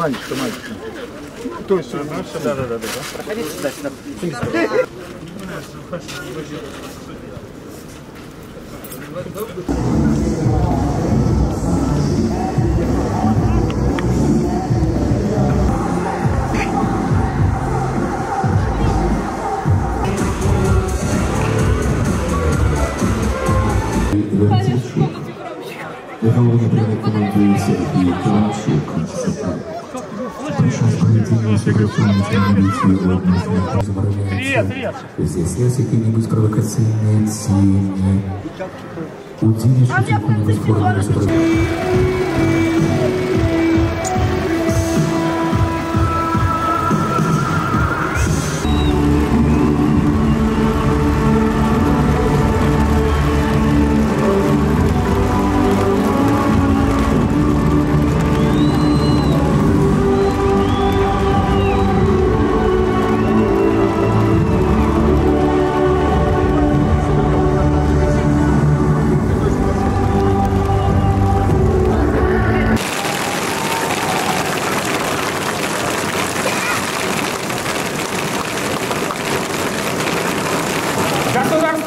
Маленько, маленько. То есть, да, да, да, да. Проходите сюда, сюда. Верніть, Головний тренер команди Сергій Кравчук. Сокращенной милиции областных забороняется здесь какие-нибудь провокационные тени. Удивишь какую-нибудь форму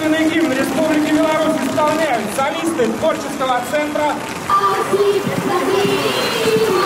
Государственный гимн Республики Беларусь исполняют солисты творческого центра живи.